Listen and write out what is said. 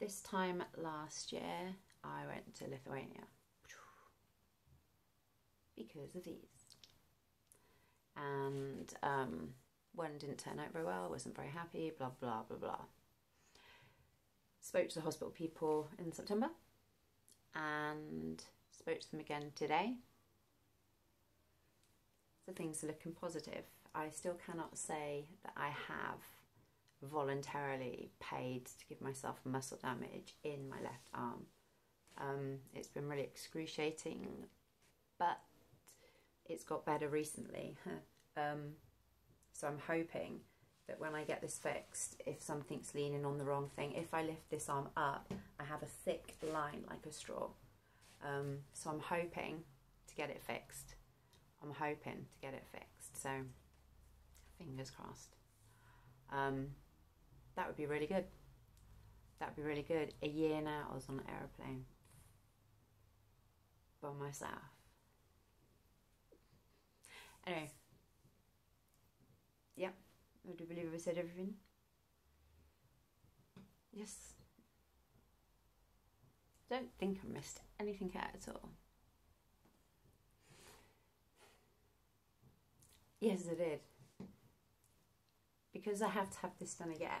this time last year, I went to Lithuania because of these. And um, one didn't turn out very well, wasn't very happy, blah, blah, blah, blah. Spoke to the hospital people in September and spoke to them again today. So things are looking positive. I still cannot say that I have voluntarily paid to give myself muscle damage in my left arm. Um, it's been really excruciating, but it's got better recently. um, so I'm hoping that when I get this fixed, if something's leaning on the wrong thing, if I lift this arm up, I have a thick line like a straw. Um, so I'm hoping to get it fixed. I'm hoping to get it fixed. So fingers crossed. Um, that would be really good. That would be really good. A year now I was on an aeroplane by myself. Anyway, yeah, I do believe I said everything. Yes. Don't think I missed anything out at all. Yes, I did. Because I have to have this done again